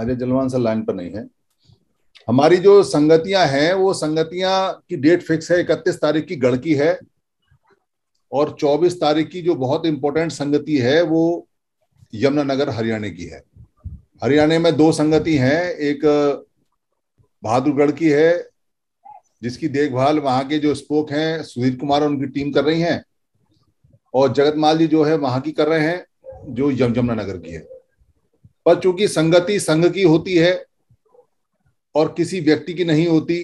Ajay Jalwan sir line पर नहीं है। हमारी जो संगतियाँ हैं, वो संगतियाँ की डेट फिक्स है, इकतीस तारीख की गढ़ की है और 24 तारीख की जो बहुत इंपॉर्टेंट संगति है, वो यमुनानगर हरियाणा की है। हरियाणा में दो संगति हैं, एक बहादुरगढ़ की है, जिसकी देखभाल वहाँ के जो स्पोक हैं, सुधीर कुमार उनकी टीम कर रही हैं। और जगतमाल जी जो है, वहाँ की कर रहे हैं, जो यम यमुनानगर की है। पर चूँकि संगति संघ की होती है और किसी व्यक्ति की नहीं होती,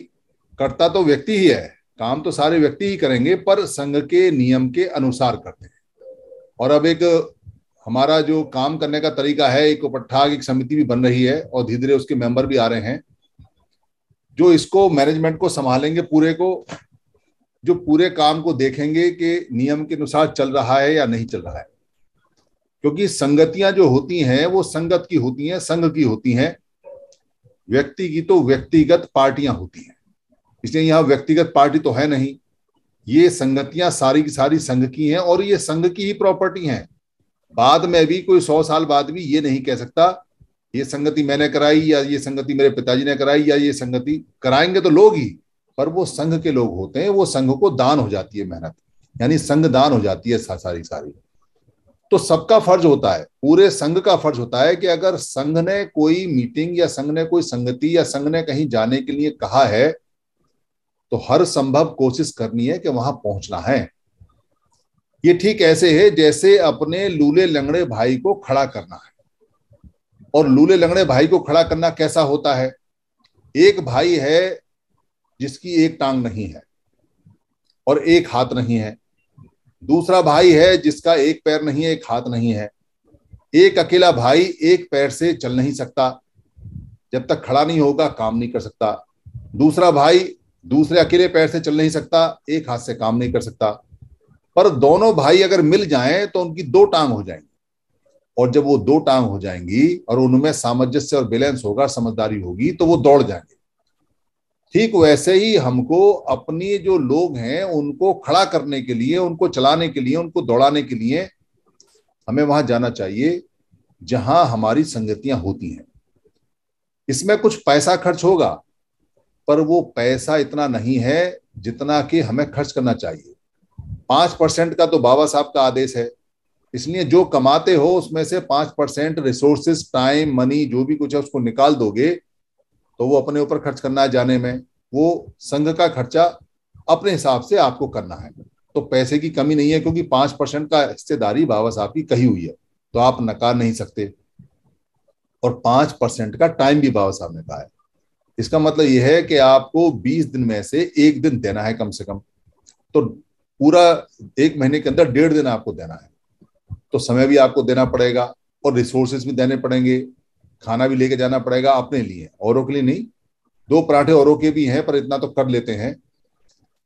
करता तो व्यक्ति ही है, काम तो सारे व्यक्ति ही करेंगे, पर संघ के नियम के अनुसार करते हैं। और अब एक हमारा जो काम करने का तरीका है, एक उपठाग एक समिति भी बन रही है और धीरे धीरे उसके मेंबर भी आ रहे हैं, जो इसको मैनेजमेंट को संभालेंगे पूरे को जो पूरे काम को देखेंगे कि नियम के अनुसार चल रहा है या नहीं चल रहा है। क्योंकि संगतियाँ जो होती हैं, वो संगत की होती हैं, संघ की होती हैं। व्यक्ति की तो व्यक्तिगत पार्टियाँ होती हैं। इसलिए यहाँ व्यक्तिगत पार्टी तो है नहीं। ये संगतियाँ सारी की सारी संघ की हैं और ये संघ की ही प्रॉपर्टी हैं। बाद में भी कोई सौ साल बाद भी ये नहीं कह सकता, ये संगति मैंने कराई या ये संगति मेरे पिताजी ने कराई या ये संगति कराएँगे तो लोग ही। पर वो संघ के लोग होते हैं, वो संघ को दान हो जाती है मेहनत। यानी संघ दान हो जाती है सारी सारी। तो सबका फ़र्ज़ होता है, पूरे संघ का फ़र्ज़ होता है कि अगर संघ ने कोई मीटिंग या संघ ने कोई संगति या संघ ने कहीं जाने के लिए कहा है तो हर संभव कोशिश करनी है कि वहाँ पहुँचना है। ये ठीक ऐसे है जैसे अपने लूले लंगड़े भाई को खड़ा करना है। और लूले लंगड़े भाई को खड़ा करना कैसा होता है? एक भाई है जिसकी एक टांग नहीं है और एक हाथ नहीं है। दूसरा भाई है जिसका एक पैर नहीं है, एक हाथ नहीं है। एक अकेला भाई एक पैर से चल नहीं सकता। जब तक खड़ा नहीं होगा, काम नहीं कर सकता। दूसरा भाई दूसरे अकेले पैर से चल नहीं सकता, एक हाथ से काम नहीं कर सकता। पर दोनों भाई अगर मिल जाएँ तो उनकी दो टांग हो जाएँगी। और जब वो दो टांग हो जाएँगी और उनमें सामंजस्य और बैलेंस होगा, समझदारी होगी तो वो दौड़ जाएँगे। ठीक वैसे ही हमको अपनी जो लोग हैं, उनको खड़ा करने के लिए, उनको चलाने के लिए, उनको दौड़ाने के लिए हमें वहाँ जाना चाहिए, जहाँ हमारी संगतियाँ होती हैं। इसमें कुछ पैसा खर्च होगा, पर वो पैसा इतना नहीं है जितना कि हमें खर्च करना चाहिए। पाँच परसेंट का तो बाबा साहब का आदेश है। इसलिए जो कमाते हो, उसमें से पाँच परसेंट रिसोर्सेस टाइम मनी जो भी कुछ है, उसको निकाल दोगे तो वो अपने ऊपर खर्च करना है जाने में। वो संघ का खर्चा अपने हिसाब से आपको करना है। तो पैसे की कमी नहीं है क्योंकि पाँच परसेंट का हिस्सेदारी बाबा साहब की कही हुई है। तो आप नकार नहीं सकते। और पाँच परसेंट का टाइम भी बाबा साहब ने कहा है। इसका मतलब यह है कि आपको बीस दिन में से एक दिन देना है कम से कम। तो पूरा एक महीने के अंदर डेढ़ दिन आपको देना है। तो समय भी आपको देना पड़ेगा और रिसोर्सेज भी देने पड़ेंगे। खाना भी लेके जाना पड़ेगा अपने लिए, औरों के लिए नहीं। दो पराठे औरों के भी हैं, पर इतना तो कर लेते हैं।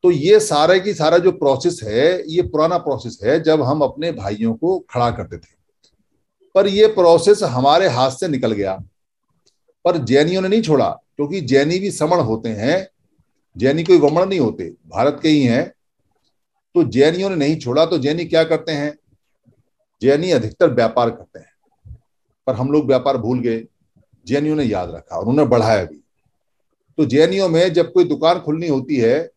तो ये सारे की सारा जो प्रोसेस है, ये पुराना प्रोसेस है, जब हम अपने भाइयों को खड़ा करते थे। पर ये प्रोसेस हमारे हाथ से निकल गया। पर जैनियों ने नहीं छोड़ा, क्योंकि तो जैनी भी समण होते हैं। जैनी कोई वमण नहीं होते, भारत के ही हैं। तो जैनियों ने नहीं छोड़ा तो जैनी क्या करते हैं? जैनी अधिकतर व्यापार करते हैं। पर हम लोग व्यापार भूल गए जैनियों ने याद रखा और उन्होंने बढ़ाया भी। तो जैनियों में जब कोई दुकान खुलनी होती है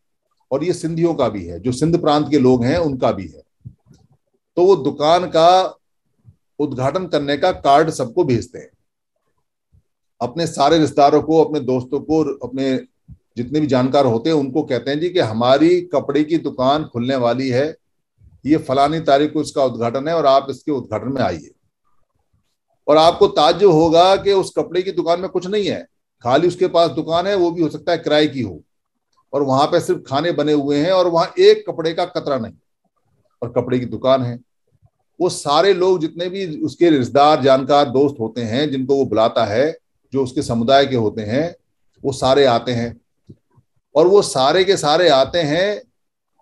और ये सिंधियों का भी है, जो सिंध प्रांत के लोग हैं, उनका भी है तो वो दुकान का उद्घाटन करने का कार्ड सबको भेजते हैं। अपने सारे रिश्तेदारों को, अपने दोस्तों को अपने जितने भी जानकार होते हैं, उनको कहते हैं जी कि हमारी कपड़े की दुकान खुलने वाली है, ये फलानी तारीख को इसका उद्घाटन है और आप इसके उद्घाटन में आइए। और आपको ताज्जुब होगा कि उस कपड़े की दुकान में कुछ नहीं है। खाली उसके पास दुकान है, वो भी हो सकता है किराए की हो। और वहाँ पे सिर्फ़ खाने बने हुए हैं और वहाँ एक कपड़े का कतरा नहीं। और कपड़े की दुकान है। वो सारे लोग जितने भी उसके रिश्तेदार, जानकार, दोस्त होते हैं, जिनको वो बुलाता है, जो उसके समुदाय के होते हैं, वो सारे आते हैं। और वो सारे के सारे आते हैं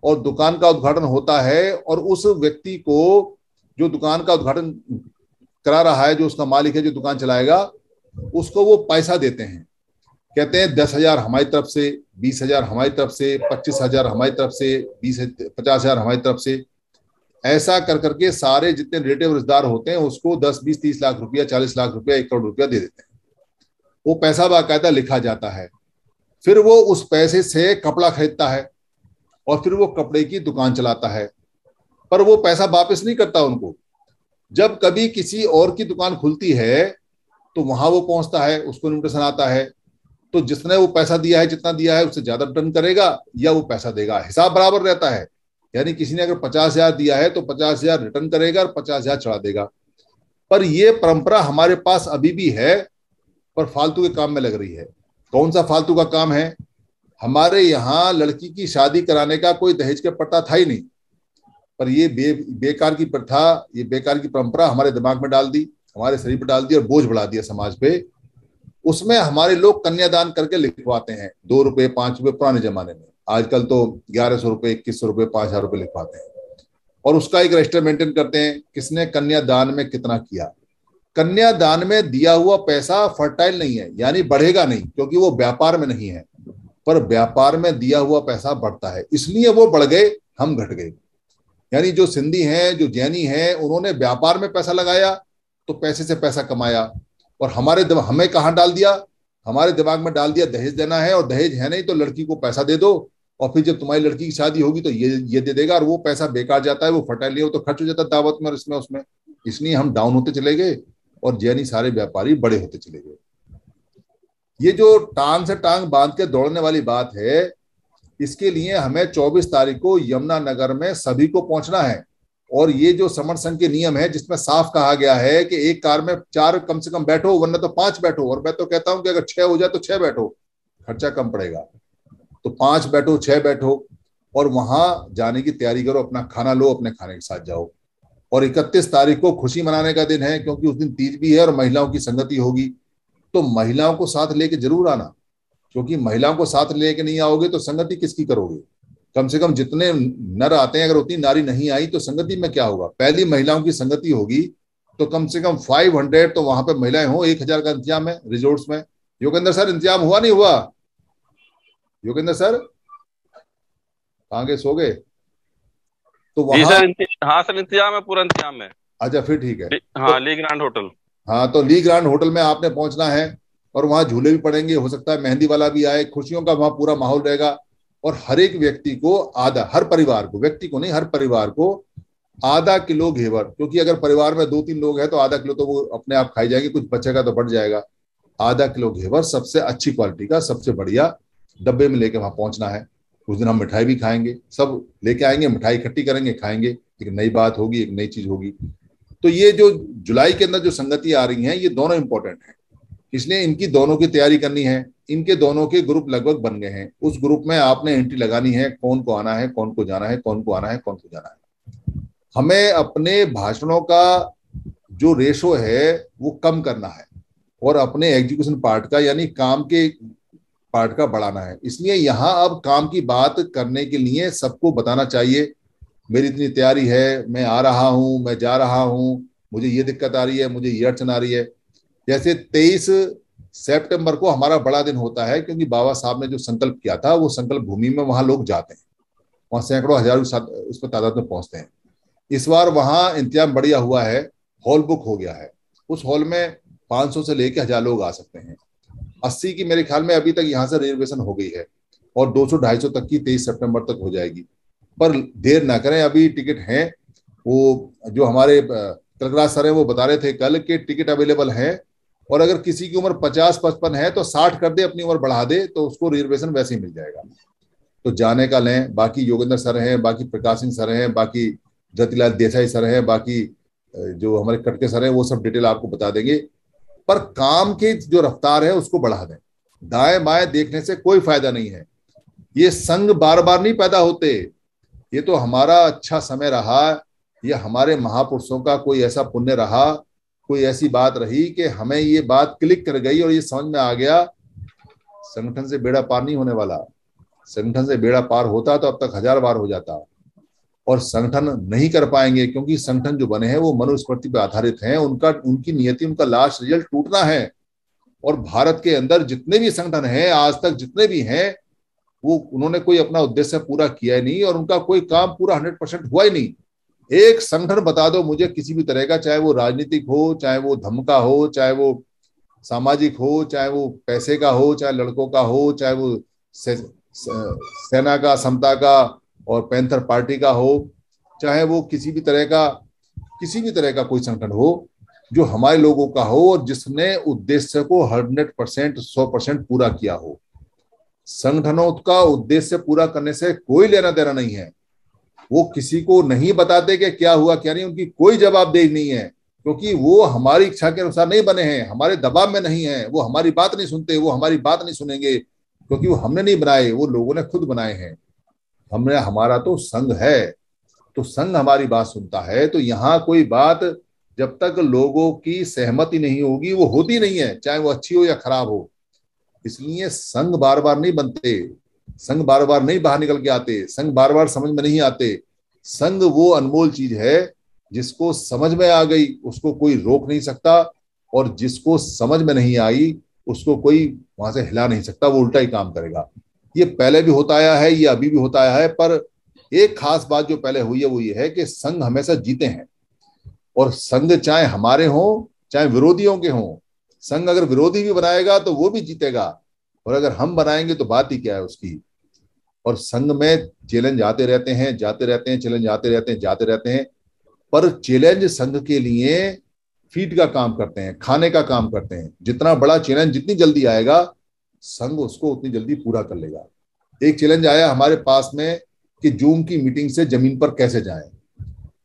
और दुकान का उद्घाटन होता है और उस व्यक्ति को जो दुकान का उद्घाटन करा रहा है, जो उसका मालिक है, जो दुकान चलाएगा, उसको वो पैसा देते हैं। कहते हैं, दस हज़ार हमारी तरफ़ से, बीस हज़ार हमारी तरफ़ से, पच्चीस हज़ार हमारी तरफ़ से, बीस, पचास हज़ार हमारी तरफ़ से। ऐसा कर करके सारे जितने रिलेटिव रिश्तेदार होते हैं, उसको दस, बीस, तीस लाख रुपया, चालीस लाख रुपया, एक करोड़ रुपया दे देते हैं। वो पैसा बाकायदा लिखा जाता है। फिर वो उस पैसे से कपड़ा खरीदता है और फिर वो कपड़े की दुकान चलाता है। पर वो पैसा वापस नहीं करता उनको। जब कभी किसी और की दुकान खुलती है तो वहाँ वो पहुँचता है, उसको इन्विटेशन आता है। तो जिसने वो पैसा दिया है, जितना दिया है उससे ज़्यादा रिटर्न करेगा या वो पैसा देगा। हिसाब बराबर रहता है। यानी किसी ने अगर पचास हज़ार दिया है तो पचास हज़ार रिटर्न करेगा और पचास हज़ार चढ़ा देगा। पर ये परंपरा हमारे पास अभी भी है, पर फालतू के काम में लग रही है। कौन सा फालतू का काम है? हमारे यहाँ लड़की की शादी कराने का कोई दहेज का पट्टा था ही नहीं। पर ये बे, बेकार की प्रथा ये बेकार की परंपरा हमारे दिमाग में डाल दी हमारे शरीर पर डाल दी और बोझ बढ़ा दिया समाज पे। उसमें हमारे लोग कन्यादान करके लिखवाते हैं दो रुपये पाँच रुपये पुराने जमाने में। आजकल तो ग्यारह सौ रुपये इक्कीस सौ रुपए पाँच हज़ार रुपये लिखवाते हैं। और उसका एक रजिस्टर मेंटेन करते हैं किसने कन्यादान में कितना किया। कन्यादान में दिया हुआ पैसा फर्टाइल नहीं है यानी बढ़ेगा नहीं क्योंकि वो व्यापार में नहीं है। पर व्यापार में दिया हुआ पैसा बढ़ता है इसलिए वो बढ़ गए हम घट गए। यानी जो सिंधी हैं, जो जैनी हैं, उन्होंने व्यापार में पैसा लगाया तो पैसे से पैसा कमाया। और हमारे दिमाग हमें कहाँ डाल दिया? हमारे दिमाग में डाल दिया, दहेज देना है, और दहेज है नहीं तो लड़की को पैसा दे दो, और फिर जब तुम्हारी लड़की की शादी होगी तो ये ये दे देगा, और वो पैसा बेकार जाता है, वो फर्टाइल वो तो खर्च हो जाता है दावत में और इसमें, उसमें। इसलिए हम डाउन होते चले गए, और जैनी सारे व्यापारी बड़े होते चले गए। ये जो टांग से टांग बाँध के दौड़ने वाली बात है इसके लिए हमें 24 तारीख को यमुनानगर में सभी को पहुँचना है। और ये जो समर संघ के नियम है, जिसमें साफ़ कहा गया है कि एक कार में चार कम से कम बैठो, वरना तो पाँच बैठो। और मैं तो कहता हूँ कि अगर छह हो जाए तो छह बैठो। खर्चा कम पड़ेगा। तो पाँच बैठो, छह बैठो और वहाँ जाने की तैयारी करो, अपना खाना लो, अपने खाने के साथ जाओ। और इकतीस तारीख को खुशी मनाने का दिन है, क्योंकि उस दिन तीज भी है और महिलाओं की संगति होगी। तो महिलाओं को साथ लेके ज़रूर आना। क्योंकि महिलाओं को साथ लेके नहीं आओगे तो संगति किसकी करोगे? कम से कम जितने नर आते हैं अगर उतनी नारी नहीं आई तो संगति में क्या होगा? पहली महिलाओं की संगति होगी तो कम से कम फाइव हंड्रेड तो वहाँ पे महिलाएँ हो एक हज़ार का इंतज़ाम है रिजोर्ट्स में। योगेंद्र सर इंतज़ाम हुआ नहीं हुआ? योगेंद्र सर आगे सो गए? तो वहाँ सर हाँ सर इंतज़ाम है पूरा इंतज़ाम है। अच्छा फिर ठीक है। हाँ तो, ली ग्रांड होटल। हाँ तो ली ग्रांड होटल में आपने पहुँचना है। और वहाँ झूले भी पड़ेंगे, हो सकता है मेहंदी वाला भी आए खुशियों का वहाँ पूरा माहौल रहेगा। और हर एक व्यक्ति को आधा, हर परिवार को, व्यक्ति को नहीं, हर परिवार को आधा किलो घेवर, क्योंकि अगर परिवार में दो तीन लोग हैं तो आधा किलो तो वो अपने आप खाई जाएँगे, कुछ बचेगा तो बढ़ जाएगा। आधा किलो घेवर सबसे अच्छी क्वालिटी का, सबसे बढ़िया डब्बे में लेके वहाँ पहुँचना है। उस दिन हम मिठाई भी खाएँगे, सब लेके आएँगे, मिठाई इकट्ठी करेंगे, खाएँगे। एक नई बात होगी, एक नई चीज़ होगी। तो ये जो जुलाई के अंदर जो संगति आ रही है, ये दोनों इंपॉर्टेंट है। इसलिए इनकी दोनों की तैयारी करनी है। इनके दोनों के ग्रुप लगभग बन गए हैं। उस ग्रुप में आपने एंट्री लगानी है कौन को आना है, कौन को जाना है, कौन को आना है, कौन को जाना है। हमें अपने भाषणों का जो रेशो है, वो कम करना है और अपने एग्जीक्यूशन पार्ट का, यानी काम के पार्ट का बढ़ाना है। इसलिए यहाँ अब काम की बात करने के लिए सबको बताना चाहिए, मेरी इतनी तैयारी है, मैं आ रहा हूँ, मैं जा रहा हूँ, मुझे ये दिक्कत आ रही है, मुझे ये अड़चन आ रही है। जैसे तेईस सितंबर को हमारा बड़ा दिन होता है, क्योंकि बाबा साहब ने जो संकल्प किया था, वो संकल्प भूमि में वहाँ लोग जाते हैं। वहाँ सैकड़ों हज़ारों उस पर तादाद में पहुँचते हैं। इस बार वहाँ इंतज़ाम बढ़िया हुआ है, हॉल बुक हो गया है। उस हॉल में 500 से लेके हज़ार लोग आ सकते हैं। 80 की मेरे ख्याल में अभी तक यहाँ से रिजर्वेशन हो गई है, और 200 250 तक की तेईस सितंबर तक हो जाएगी। पर देर ना करें, अभी टिकट हैं। वो जो हमारे कलकराज सर है, वो बता रहे थे कल के टिकट अवेलेबल है। और अगर किसी की उम्र पचास पचपन है तो साठ कर दे, अपनी उम्र बढ़ा दे तो उसको रिजर्वेशन वैसे ही मिल जाएगा। तो जाने का लें, बाकी योगेंद्र सर हैं, बाकी प्रकाश सिंह सर हैं, बाकी जतिलाल देसाई सर हैं, बाकी जो हमारे कटके सर हैं, वो सब डिटेल आपको बता देंगे। पर काम की जो रफ्तार है, उसको बढ़ा दें। दाएँ बाएँ देखने से कोई फ़ायदा नहीं है। ये संघ बार बार नहीं पैदा होते। ये तो हमारा अच्छा समय रहा, ये हमारे महापुरुषों का कोई ऐसा पुण्य रहा कोई ऐसी बात रही कि हमें ये बात क्लिक कर गई और ये समझ में आ गया, संगठन से बेड़ा पार नहीं होने वाला। संगठन से बेड़ा पार होता तो अब तक हज़ार बार हो जाता। और संगठन नहीं कर पाएँगे क्योंकि संगठन जो बने हैं वो मनुस्मृति पर आधारित हैं। उनका, उनकी नियति, उनका लास्ट रिज़ल्ट टूटना है। और भारत के अंदर जितने भी संगठन हैं, आज तक जितने भी हैं, वो, उन्होंने कोई अपना उद्देश्य पूरा किया ही नहीं और उनका कोई काम पूरा हंड्रेड परसेंट हुआ ही नहीं। एक संगठन बता दो मुझे किसी भी तरह का चाहे वो राजनीतिक हो चाहे वो धर्म का हो चाहे वो सामाजिक हो चाहे वो पैसे का हो चाहे लड़कों का हो चाहे वो से, सेना का समता का और पैंथर पार्टी का हो चाहे वो किसी भी तरह का किसी भी तरह का कोई संगठन हो जो हमारे लोगों का हो और जिसने उद्देश्य को हंड्रेड परसेंट सौ परसेंट पूरा किया हो। संगठनों का उद्देश्य पूरा करने से कोई लेना देना नहीं है। वो किसी को नहीं बताते कि क्या हुआ, क्या नहीं, उनकी कोई जवाबदेही नहीं है, क्योंकि वो हमारी इच्छा के अनुसार नहीं बने हैं, हमारे दबाव में नहीं है, वो हमारी बात नहीं सुनते, वो हमारी बात नहीं सुनेंगे, क्योंकि वो हमने नहीं बनाए, वो लोगों ने खुद बनाए हैं। हमने, हमारा तो संघ है तो संघ हमारी बात सुनता है तो यहाँ कोई बात जब तक लोगों की सहमति नहीं होगी, वो होती नहीं है, चाहे वो अच्छी हो या खराब हो। इसलिए संघ बार बार नहीं बनते। संघ बार बार नहीं बाहर निकल के आते संघ बार बार समझ में नहीं आते। संघ वो अनमोल चीज़ है जिसको समझ में आ गई, उसको कोई रोक नहीं सकता और जिसको समझ में नहीं आई, उसको कोई वहाँ से हिला नहीं सकता, वो उल्टा ही काम करेगा। ये पहले भी होता आया है, ये अभी भी होता आया है, पर एक खास बात जो पहले हुई है, वो ये है कि संघ हमेशा जीते हैं। और संघ चाहे हमारे हों, चाहे विरोधियों के हों, संघ अगर विरोधी भी बनाएगा तो वो भी जीतेगा। और अगर हम बनाएँगे तो बात ही क्या है उसकी? और संघ में चैलेंज आते रहते हैं, जाते रहते हैं, चैलेंज आते रहते हैं, जाते रहते हैं, पर चैलेंज संघ के लिए फ़ीड का काम करते हैं, खाने का काम करते हैं। जितना बड़ा चैलेंज जितनी जल्दी आएगा, संघ उसको उतनी जल्दी पूरा कर लेगा। एक चैलेंज आया हमारे पास में कि जूम की मीटिंग से ज़मीन पर कैसे जाएँ।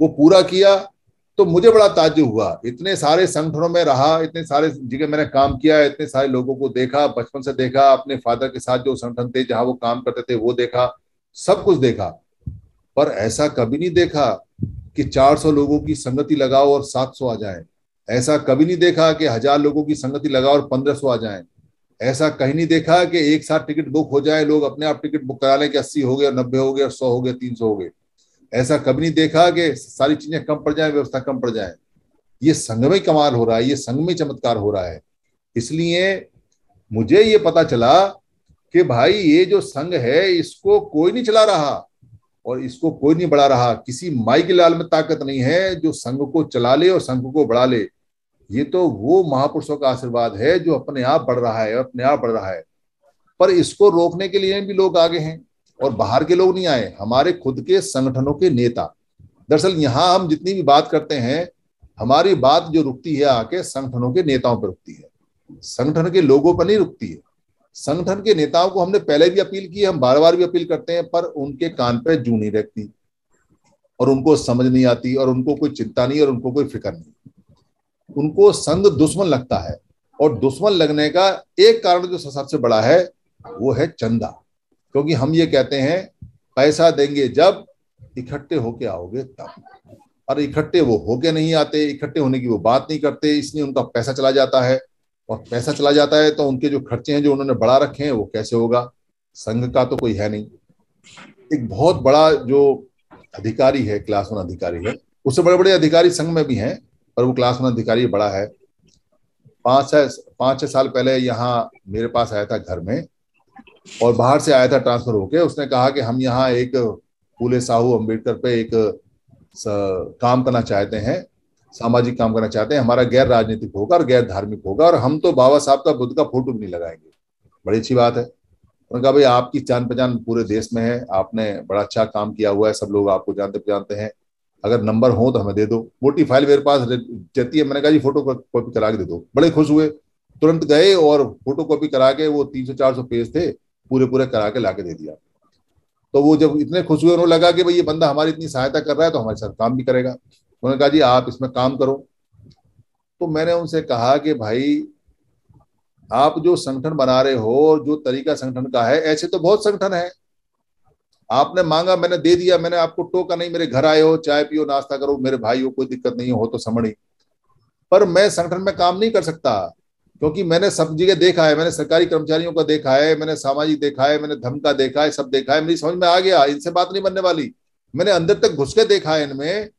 वो पूरा किया तो मुझे बड़ा ताज्जुब हुआ। इतने सारे संगठनों में रहा, इतने सारे जगह मैंने काम किया, इतने सारे लोगों को देखा, बचपन से देखा, अपने फादर के साथ जो संगठन थे, जहाँ वो काम करते थे, वो देखा, सब कुछ देखा। पर ऐसा कभी नहीं देखा कि 400 लोगों की संगति लगाओ और 700 आ जाए। ऐसा कभी नहीं देखा कि हज़ार लोगों की संगति लगाओ और 1500 आ जाए। ऐसा कहीं नहीं देखा कि एक साथ टिकट बुक हो जाए, लोग अपने आप टिकट बुक करा लें कि अस्सी हो गए, नब्बे हो गए और सौ हो गए, तीन सौ हो गए। ऐसा कभी नहीं देखा कि सारी चीज़ें कम पड़ जाए, व्यवस्था कम पड़ जाए। ये संघ में कमाल हो रहा है, ये संघ में चमत्कार हो रहा है। इसलिए मुझे ये पता चला कि भाई, ये जो संघ है, इसको कोई नहीं चला रहा और इसको कोई नहीं बढ़ा रहा। किसी माई के लाल में ताकत नहीं है जो संघ को चला ले और संघ को बढ़ा ले। ये तो वो महापुरुषों का आशीर्वाद है जो अपने आप बढ़ रहा है, अपने आप बढ़ रहा है। पर इसको रोकने के लिए भी लोग आगे हैं। और बाहर के लोग नहीं आए, हमारे खुद के संगठनों के नेता। दरअसल यहाँ हम जितनी भी बात करते हैं, हमारी बात जो रुकती है आके संगठनों के नेताओं पर रुकती है। संगठन के लोगों पर नहीं रुकती है। संगठन के नेताओं को हमने पहले भी अपील की हम बार बार भी अपील करते हैं, पर उनके कान पर जू नहीं रखती और उनको समझ नहीं आती और उनको कोई चिंता नहीं और उनको कोई फ़िक्र नहीं। उनको संघ दुश्मन लगता है और दुश्मन लगने का एक कारण जो सबसे बड़ा है, वो है चंदा। क्योंकि हम ये कहते हैं, पैसा देंगे जब इकट्ठे होके आओगे तब। और इकट्ठे वो होके नहीं आते, इकट्ठे होने की वो बात नहीं करते, इसलिए उनका पैसा चला जाता है। और पैसा चला जाता है तो उनके जो खर्चे हैं जो उन्होंने बढ़ा रखे हैं, वो कैसे होगा? संघ का तो कोई है नहीं। एक बहुत बड़ा जो अधिकारी है, क्लास वन अधिकारी है, उससे बड़े बड़े अधिकारी संघ में भी हैं, पर वो क्लास वन अधिकारी बड़ा है। पाँच छह पाँच छह साल पहले यहाँ मेरे पास आया था घर में। और बाहर से आया था ट्रांसफ़र होके, उसने कहा कि हम यहाँ एक फूले साहू अंबेडकर पे एक काम करना चाहते हैं, सामाजिक काम करना चाहते हैं, हमारा गैर राजनीतिक होगा और गैर धार्मिक होगा, और हम तो बाबा साहब का बुद्ध का फ़ोटो भी नहीं लगाएँगे। बड़ी अच्छी बात है। उन्होंने कहा, भाई, आपकी जान पहचान पूरे देश में है, आपने बड़ा अच्छा काम किया हुआ है, सब लोग आपको जानते जानते हैं। अगर नंबर हो तो हमें दे दो। मोटी फ़ाइल मेरे पास रहती है, मैंने कहा, जी फ़ोटो कॉपी करा के दे दो। बड़े खुश हुए। तुरंत गए और फ़ोटो कॉपी करा के वो तीन सौ, चार सौ पेज थे। पूरे पूरे करा के ला के दे दिया। तो वो जब इतने खुश हुए, उन्होंने लगा कि भाई ये बंदा हमारी इतनी सहायता कर रहा है तो हमारे साथ काम भी करेगा। उन्होंने कहा, जी, आप इसमें काम करो। तो मैंने उनसे कहा कि, भाई, आप जो संगठन बना रहे हो और जो तरीका संगठन का है, ऐसे तो बहुत संगठन है। आपने मांगा, मैंने दे दिया, मैंने आपको टोका नहीं, मेरे घर आए हो, चाय पियो, नाश्ता करो, मेरे भाई हो, कोई दिक्कत नहीं हो तो समझी पर मैं संगठन में काम नहीं कर सकता। क्योंकि मैंने सब जगह देखा है, मैंने सरकारी कर्मचारियों का देखा है, मैंने सामाजिक देखा है, मैंने धर्म का देखा है, सब देखा है, मेरी समझ में आ गया, इनसे बात नहीं बनने वाली। मैंने अंदर तक घुस के देखा है इनमें,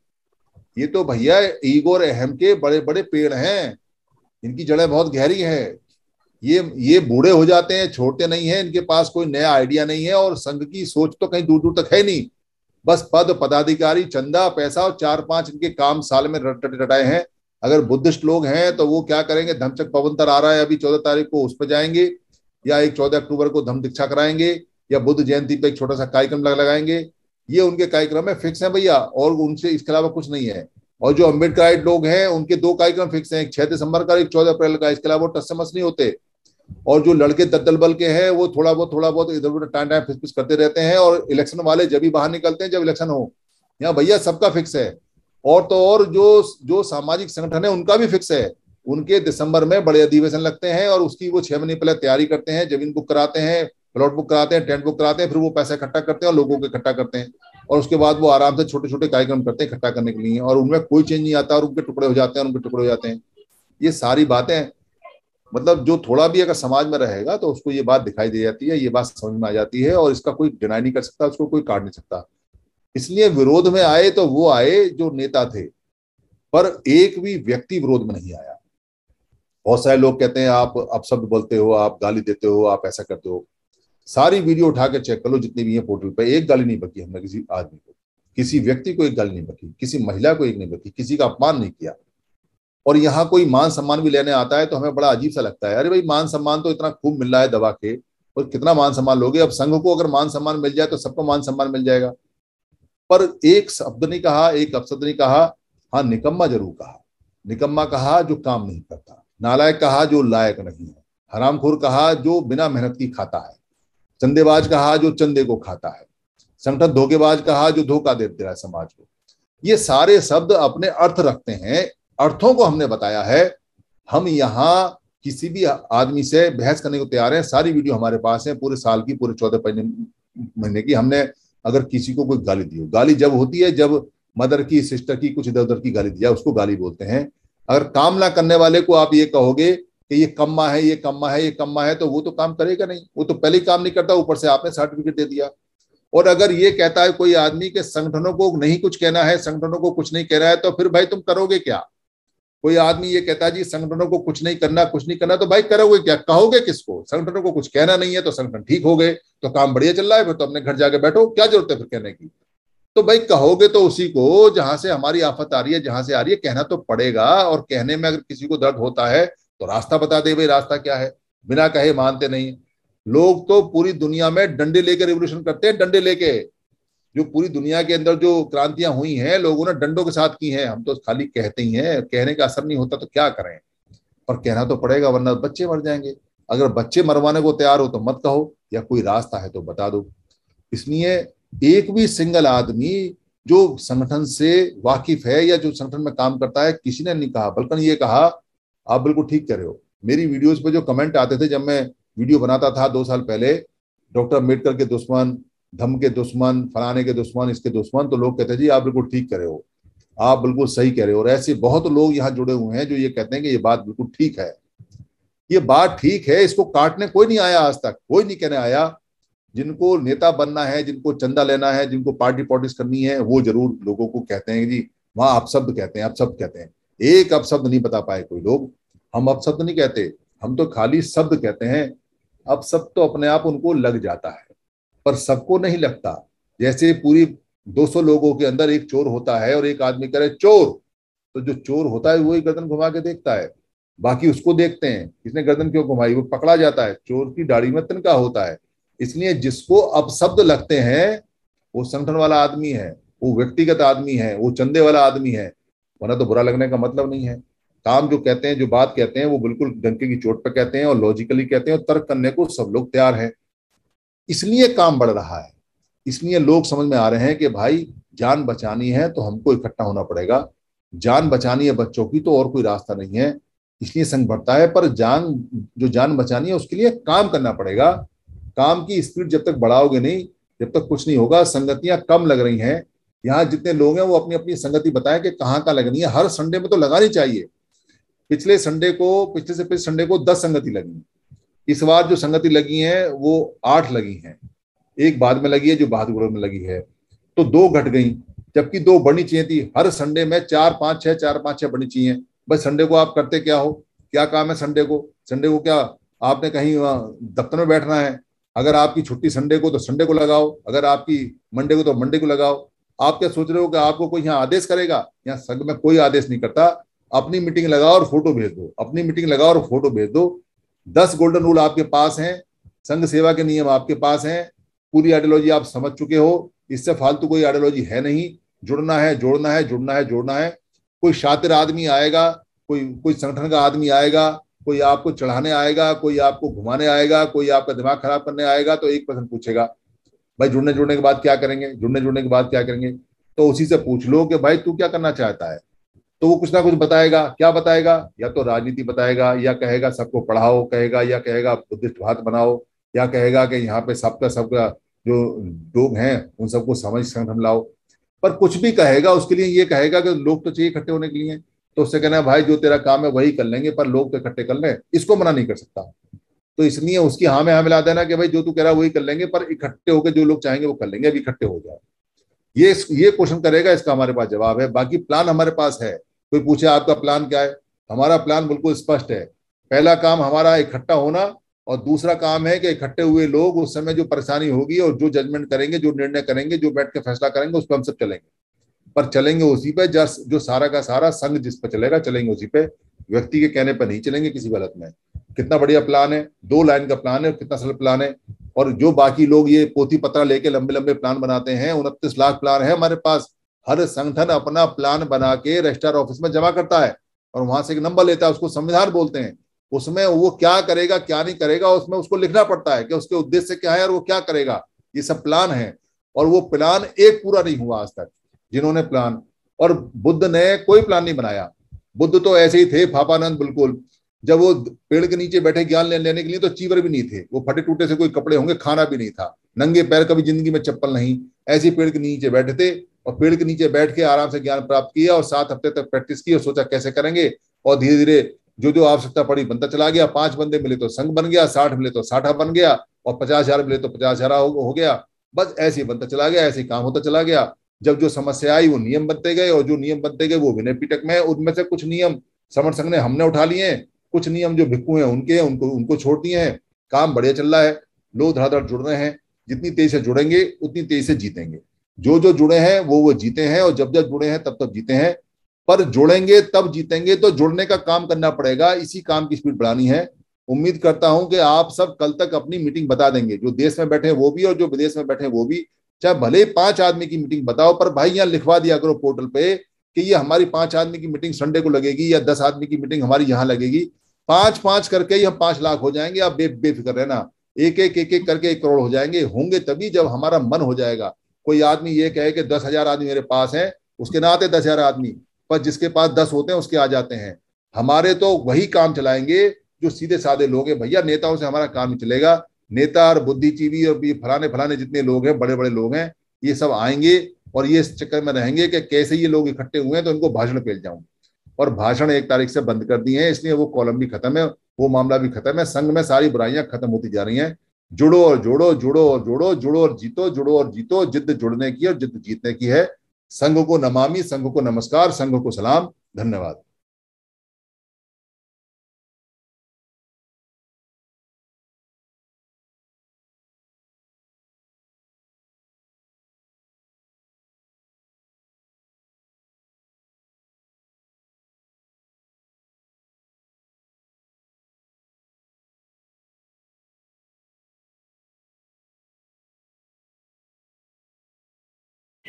ये तो भैया ईगो और अहम के बड़े बड़े पेड़ हैं, इनकी जड़ें बहुत गहरी है। ये ये बूढ़े हो जाते हैं छोड़ते नहीं है, इनके पास कोई नया आइडिया नहीं है और संघ की सोच तो कहीं दूर दूर तक है नहीं। बस पद पदाधिकारी, चंदा, पैसा और चार पाँच इनके काम साल में रटाए हैं। अगर बुद्धिस्ट लोग हैं तो वो क्या करेंगे? धमचक पवंतर आ रहा है, अभी चौदह तारीख को उस पर जाएँगे, या एक चौदह अक्टूबर को धम दीक्षा कराएँगे, या बुद्ध जयंती पे एक छोटा सा कार्यक्रम लगाएँगे। ये उनके कार्यक्रम में फिक्स है भैया, और उनसे इसके अलावा कुछ नहीं है। और जो अंबेडकर लोग हैं, उनके दो कार्यक्रम फिक्स हैं, एक छह दिसंबर का, एक चौदह अप्रैल का, इसके अलावा वो टसमस नहीं होते। और जो लड़के दद्दल बल के हैं, वो थोड़ा बहुत थोड़ा बहुत इधर उधर टाइम टाइम फिस करते रहते हैं, और इलेक्शन वाले जब भी बाहर निकलते हैं, जब इलेक्शन हो। यहाँ भैया सबका फिक्स है। और तो और जो जो सामाजिक संगठन है, उनका भी फिक्स है। उनके दिसंबर में बड़े अधिवेशन लगते हैं और उसकी वो छह महीने पहले तैयारी करते हैं, ज़मीन बुक कराते हैं प्लॉट बुक कराते हैं टेंट बुक कराते हैं, फिर वो पैसा इकट्ठा करते हैं और लोगों को इकट्ठा करते हैं। और उसके बाद वो आराम से छोटे छोटे कार्यक्रम करते हैं इकट्ठा करने के लिए और उनमें कोई चेंज नहीं आता और उनके टुकड़े हो जाते हैं उनके टुकड़े हो जाते हैं। ये सारी बातें मतलब जो थोड़ा भी अगर समाज में रहेगा तो उसको ये बात दिखाई दे जाती है, ये बात समझ में आ जाती है और इसका कोई डिनाई नहीं कर सकता, उसको कोई काट नहीं सकता। इसलिए विरोध में आए तो वो आए जो नेता थे, पर एक भी व्यक्ति विरोध में नहीं आया। बहुत सारे लोग कहते हैं, आप अपशब्द बोलते हो, आप गाली देते हो, आप ऐसा करते हो। सारी वीडियो उठा के चेक कर लो, जितनी भी है पोर्टल पर एक गाली नहीं बकी हमने किसी आदमी को। किसी व्यक्ति को एक गाली नहीं बकी, किसी महिला को एक नहीं बकी, किसी का अपमान नहीं किया। और यहाँ कोई मान सम्मान भी लेने आता है तो हमें बड़ा अजीब सा लगता है। अरे भाई मान सम्मान तो इतना खूब मिल रहा है दबा के, और कितना मान सम्मान लोगे? अब संघ को अगर मान सम्मान मिल जाए तो सबको मान सम्मान मिल जाएगा। पर एक शब्द नहीं कहा, एक अपशब्द नहीं कहा हाँ निकम्मा ज़रूर कहा। निकम्मा कहा जो काम नहीं करता, नालायक कहा जो लायक नहीं है, हरामखोर कहा जो बिना मेहनत की खाता है, चंदेबाज कहा जो चंदे को खाता है, संगठन धोखेबाज कहा जो धोखा दे देते है समाज को। ये सारे शब्द अपने अर्थ रखते हैं, अर्थों को हमने बताया है। हम यहाँ किसी भी आदमी से बहस करने को तैयार है। सारी वीडियो हमारे पास है, पूरे साल की, पूरे चौदह महीने की हमने अगर किसी को कोई गाली दी हो। गाली जब होती है, जब मदर की, सिस्टर की, कुछ इधर उधर की गाली दी जाए, उसको गाली बोलते हैं। अगर काम ना करने वाले को आप ये कहोगे कि ये कम्मा है, ये कम्मा है, ये कम्मा है तो वो तो काम करेगा नहीं। वो तो पहले काम नहीं करता, ऊपर से आपने सर्टिफिकेट दे दिया। और अगर ये कहता है कोई आदमी के संगठनों को नहीं कुछ कहना है, संगठनों को कुछ नहीं कहना है तो फिर भाई तुम करोगे क्या? कोई आदमी ये कहता है, जी, संगठनों को कुछ नहीं करना, कुछ नहीं करना। तो भाई करोगे क्या? कहोगे किसको? संगठनों को कुछ कहना नहीं है तो संगठन ठीक हो गए तो काम बढ़िया चल रहा है, फिर तो अपने घर जाके बैठो, क्या ज़रूरत है फिर कहने की? तो भाई, कहोगे तो उसी को, जहाँ से हमारी आफत आ रही है, जहाँ से आ रही है, कहना तो पड़ेगा, और कहने में अगर किसी को दर्द होता है तो रास्ता बता दे, भाई, रास्ता क्या है? बिना कहे मानते नहीं। लोग तो पूरी दुनिया में डंडे लेके रिवोल्यूशन करते हैं, डंडे लेके। जो पूरी दुनिया के अंदर जो क्रांतियाँ हुई हैं, लोगों ने डंडों के साथ की हैं। हम तो खाली कहते ही हैं, कहने का असर नहीं होता तो क्या करें? पर कहना तो पड़ेगा, वरना बच्चे मर जाएँगे। अगर बच्चे मरवाने को तैयार हो तो मत कहो, या कोई रास्ता है तो बता दो। इसलिए एक भी सिंगल आदमी जो संगठन से वाकिफ है या जो संगठन में काम करता है, किसी ने नहीं कहा, बल्कि ये कहा, आप बिल्कुल ठीक कर रहे हो। मेरी वीडियोस पे जो कमेंट आते थे जब मैं वीडियो बनाता था दो साल पहले, डॉक्टर अंबेडकर के दुश्मन धम के दुश्मन, फलाने के दुश्मन, इसके दुश्मन तो लोग कहते हैं, जी, आप बिल्कुल ठीक कह रहे हो। आप बिल्कुल सही कह रहे हो। और ऐसे बहुत लोग यहाँ जुड़े हुए हैं जो ये कहते हैं कि ये बात बिल्कुल ठीक है। ये बात ठीक है, इसको काटने कोई नहीं आया आज तक। कोई नहीं कहने आया। जिनको नेता बनना है, जिनको चंदा लेना है, जिनको पार्टी पॉलिटिक्स करनी है, वो ज़रूर लोगों को कहते हैं जी, वहाँ अपशब्द कहते हैं, अपशब्द कहते हैं। एक अपशब्द नहीं बता पाए कोई लोग। हम अपशब्द नहीं कहते। हम तो खाली शब्द कहते हैं। अब अपशब्द तो अपने आप उनको लग जाता है। पर सबको नहीं लगता। जैसे पूरी 200 लोगों के अंदर एक चोर होता है और एक आदमी करे चोर तो जो चोर होता है वो ही गर्दन घुमा के देखता है। बाकी उसको देखते हैं, किसने गर्दन क्यों घुमाई? वो पकड़ा जाता है। चोर की दाढ़ी में तिनका होता है। इसलिए जिसको अपशब्द लगते हैं, वो संगठन वाला आदमी है, वो व्यक्तिगत आदमी है, वो चंदे वाला आदमी है। वरना तो बुरा लगने का मतलब नहीं है। काम जो कहते हैं, जो बात कहते हैं, वो बिल्कुल डंके की चोट पर कहते हैं और लॉजिकली कहते हैं और तर्क करने को सब लोग तैयार हैं। इसलिए काम बढ़ रहा है। इसलिए लोग समझ में आ रहे हैं कि भाई, जान बचानी है तो हमको इकट्ठा होना पड़ेगा। जान बचानी है बच्चों की तो और कोई रास्ता नहीं है। इसलिए संघ बढ़ता है, पर जान, जो जान बचानी है उसके लिए काम करना पड़ेगा। काम की स्पीड जब तक बढ़ाओगे नहीं, जब तक कुछ नहीं होगा, संगतियाँ कम लग रही हैं। यहाँ जितने लोग हैं वो अपनी अपनी संगति बताएँ कि कहाँ कहाँ लगनी है। हर संडे में तो लगानी चाहिए। पिछले संडे को, पिछले से पिछले संडे को दस संगति लगी इस बार जो संगति लगी है, वो आठ लगी हैं। एक बाद में लगी है, जो बहादुर में लगी है। तो दो घट गई, जबकि दो बढ़नी चाहिए थी। हर संडे में चार, पाँच, छह, चार, पाँच, छह बढ़नी चाहिए। बस संडे को आप करते क्या हो? क्या काम है संडे को? संडे को क्या आपने कहीं दफ्तर में बैठना है? अगर आपकी छुट्टी संडे को तो संडे को लगाओ। अगर आपकी मंडे को तो मंडे को लगाओ। आप क्या सोच रहे हो कि आपको कोई यहाँ आदेश करेगा? यहाँ संघ में कोई आदेश नहीं करता। अपनी मीटिंग लगाओ और फ़ोटो भेज दो। अपनी मीटिंग लगाओ और फ़ोटो भेज दो। दस गोल्डन रूल आपके पास हैं, संघ सेवा के नियम आपके पास हैं, पूरी आइडियोलॉजी आप समझ चुके हो, इससे फालतू कोई आइडियोलॉजी है नहीं, जुड़ना है, जोड़ना है, जुड़ना है, जोड़ना है। कोई शातिर आदमी आएगा, कोई कोई संगठन का आदमी आएगा, कोई आपको चढ़ाने आएगा, कोई आपको घुमाने आएगा, कोई आपका दिमाग खराब करने आएगा तो एक प्रश्न पूछेगा, भाई जुड़ने जुड़ने के बाद क्या करेंगे? जुड़ने जुड़ने के बाद क्या करेंगे? तो उसी से पूछ लो कि, भाई तू क्या करना चाहता है? तो वो कुछ ना कुछ बताएगा। क्या बताएगा? या तो राजनीति बताएगा, या कहेगा सबको पढ़ाओ, कहेगा, या कहेगा बुद्धिस्ट भात बनाओ, या कहेगा कि यहाँ पे सबका सबका जो लोग हैं, उन सबको समझ संगठन लाओ। पर कुछ भी कहेगा, उसके लिए ये कहेगा कि लोग तो चाहिए इकट्ठे होने के लिए। तो उससे कहना भाई, जो तेरा काम है, वही कर लेंगे, पर लोग तो इकट्ठे कर लें। इसको मना नहीं कर सकता। तो इसलिए उसकी हाँ में हाँ मिला देना कि भाई, जो तू कह रहा है, वही कर लेंगे, पर इकट्ठे होकर जो लोग चाहेंगे, वो कर लेंगे। अभी इकट्ठे हो जाए ये ये क्वेश्चन करेगा, इसका हमारे पास जवाब है। बाकी प्लान हमारे पास है। कोई पूछे, आपका प्लान क्या है? हमारा प्लान बिल्कुल स्पष्ट है। पहला काम हमारा इकट्ठा होना और दूसरा काम है कि इकट्ठे हुए लोग उस समय जो परेशानी होगी और जो जजमेंट करेंगे, जो निर्णय करेंगे, जो बैठ के फैसला करेंगे, उस पर हम सब चलेंगे। पर चलेंगे उसी पे, जस, जो सारा का सारा संघ जिस पर चलेगा, चलेंगे उसी पे। व्यक्ति के कहने पर नहीं चलेंगे किसी गलत में। कितना बढ़िया प्लान है, दो लाइन का प्लान है, कितना सरल प्लान है। और जो बाकी लोग ये पोथी पत्रा लेके लंबे लंबे प्लान बनाते हैं, उनतीस लाख प्लान है हमारे पास। हर संगठन अपना प्लान बना के रजिस्ट्रार ऑफ़िस में जमा करता है और वहाँ से एक नंबर लेता है, उसको संविधान बोलते हैं। उसमें वो क्या करेगा, क्या नहीं करेगा, उसमें उसको लिखना पड़ता है कि उसके उद्देश्य क्या है और वो क्या करेगा। ये सब प्लान है और वो प्लान एक पूरा नहीं हुआ आज तक, जिन्होंने प्लान और बुद्ध ने कोई प्लान नहीं बनाया। बुद्ध तो ऐसे ही थे फापानंद बिल्कुल। जब वो पेड़ के नीचे बैठे ज्ञान लेने के लिए तो चीवर भी नहीं थे। वो फटे टूटे से कोई कपड़े होंगे, खाना भी नहीं था। नंगे पैर कभी ज़िंदगी में चप्पल नहीं। ऐसे पेड़ के नीचे बैठे थे। और पेड़ के नीचे बैठ के आराम से ज्ञान प्राप्त किया और सात हफ़्ते तक प्रैक्टिस की और सोचा कैसे करेंगे। और धीरे धीरे जो जो आवश्यकता पड़ी बनता चला गया। पाँच बंदे मिले तो संघ बन गया, साठ मिले तो साठा बन गया और पचास हज़ार मिले तो पचास हज़ार हो हो गया। बस ऐसे ही बनता चला गया, ऐसे काम होता चला गया। जब जो समस्या आई वो नियम बनते गए और जो नियम बनते गए वो विनय पीटक में उनमें से कुछ नियम समर संघ ने हमने उठा लिए हैं। कुछ नियम जो भिक्कू हैं उनके हैं, उनको उनको छोड़ दिए हैं। काम बढ़िया चल रहा है। लोग धड़ाधड़ जुड़ रहे हैं। जितनी तेज़ी से जुड़ेंगे, उतनी तेज़ी से जीतेंगे। जो जो जुड़े हैं, वो वो जीते हैं और जब जब जुड़े हैं, तब तब जीते हैं। पर जुड़ेंगे, तब जीतेंगे तो जुड़ने का काम करना पड़ेगा। इसी काम की स्पीड बढ़ानी है। उम्मीद करता हूँ कि आप सब कल तक अपनी मीटिंग बता देंगे। जो देश में बैठे वो भी, और जो विदेश में बैठे वो भी। चाहे भले पाँच आदमी की मीटिंग बताओ, पर भाई, यहाँ लिखवा दिया करो पोर्टल पे कि ये हमारी पाँच आदमी की मीटिंग संडे को लगेगी या दस आदमी की मीटिंग हमारी यहाँ लगेगी। पाँच पाँच करके ही हम पाँच लाख हो जाएँगे। आप बे बेफिक्र रहना। एक एक एक एक करके एक करोड़ हो जाएँगे। होंगे तभी जब हमारा मन हो जाएगा। कोई आदमी ये कहे कि दस हज़ार आदमी मेरे पास है, उसके ना आते दस हज़ार आदमी, पर जिसके पास दस होते हैं, उसके आ जाते हैं। हमारे तो वही काम चलाएँगे जो सीधे साधे लोग हैं। भैया, नेताओं से हमारा काम चलेगा। नेता और बुद्धिजीवी और फलाने फलाने जितने लोग हैं बड़े बड़े लोग हैं, ये सब आएँगे और ये इस चक्कर में रहेंगे कि कैसे ये लोग इकट्ठे हुए हैं तो इनको भाषण पेल जाऊँ। और भाषण एक तारीख से बंद कर दिए हैं, इसलिए वो कॉलम भी खत्म है, वो मामला भी खत्म है, संघ में सारी बुराइयाँ खत्म होती जा रही हैं। जुड़ो और जोड़ो, जुड़ो और जोड़ो, जुड़ो और जीतो, जुड़ो और जीतो, जिद जुड़ने की और जिद जीतने की है। संघ को नमामि, संघ को नमस्कार, संघ को सलाम, धन्यवाद।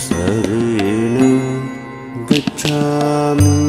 शरणं गच्छामि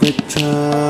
good time.